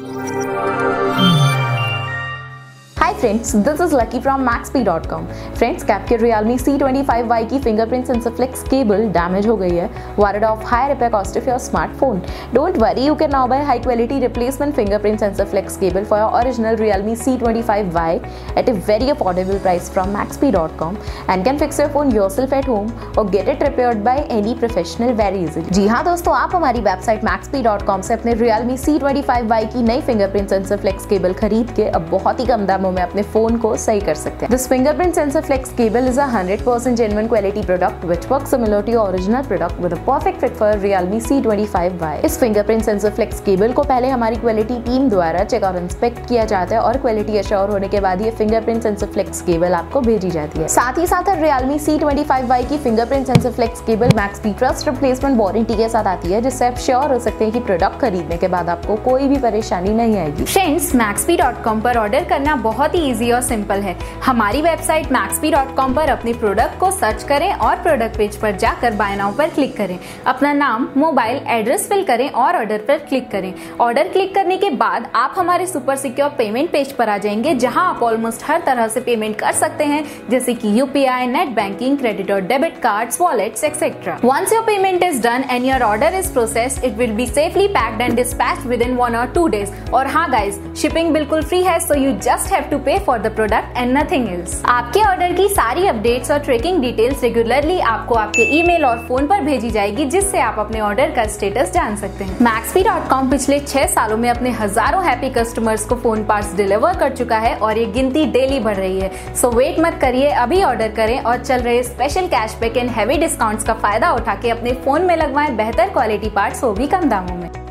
Thank you. Friends this is Lucky from Max dot com friends cap के Realme C25Y की finger fingerprint sensor flex cable damage हो गई है। Worried of high repair cost of your smartphone don't worry you can now buy high quality replacement finger fingerprint sensor flex cable for your original Realme C twenty five Y at a very affordable price from MaxP dot com and can fix your phone yourself at home और get it repair by any professional very easily जी हाँ दोस्तों, आप हमारी website max dot com से अपने Realme C twenty five Y की नई finger fingerprint sensor flex cable खरीद के अब बहुत ही कम दामों में अपने फ़ोन को सही कर सकते हैं। This fingerprint sensor flex cable is a 100% genuine quality product which work similar to original product with perfect fit for Realme C25Y इस फिंगरप्रिंट सेंसर फ्लेक्स केबल को पहले हमारी क्वालिटी टीम द्वारा चेक और इंस्पेक्ट किया जाता है और क्वालिटी अश्योर होने के बाद ये फिंगरप्रिंट सेंसर फ्लेक्स केबल आपको भेजी जाती है। साथ ही साथ Realme C25Y की fingerprint sensor flex cable Max P trust replacement warranty के साथ आती है, जिससे आप श्योर हो सकते हैं कि प्रोडक्ट खरीदने के बाद आपको कोई भी परेशानी नहीं आएगी। फ्रेंड्स मैक्सपी डॉट कॉम पर ऑर्डर करना बहुत ही इजी और सिंपल है। हमारी वेबसाइट maxp.com पर अपने प्रोडक्ट को सर्च करें और प्रोडक्ट पेज पर जाकर नाउ पर क्लिक करें। अपना नाम मोबाइल एड्रेस फिल करें और ऑर्डर पर क्लिक करें। ऑर्डर क्लिक करने के बाद आप हमारे सुपर सिक्योर पेमेंट पेज पर आ जाएँगे, जहाँ आप ऑलमोस्ट हर तरह से पेमेंट कर सकते हैं, जैसे कि यूपीआई नेट बैंकिंग क्रेडिट और debit card wallet etcetera once your payment is done and your order is process it will be safely packed and dispatch within one or two days और हाँ guys shipping बिल्कुल free है so you just have to pay for the product and nothing else आपके order की सारी updates और tracking details regularly आपको आपके ईमेल और फ़ोन पर भेजी जाएगी, जिससे आप अपने ऑर्डर का स्टेटस जान सकते हैं। मैक्सपी.com पिछले छह सालों में अपने हज़ारों हैप्पी कस्टमर्स को फ़ोन पार्ट्स डिलीवर कर चुका है और ये गिनती डेली बढ़ रही है। सो वेट मत करिए, अभी ऑर्डर करें और चल रहे special cashback and heavy discounts का फ़ायदा उठा के अपने फ़ोन में लगवाएँ बेहतर क्वालिटी पार्ट्स वो भी कम दामों में।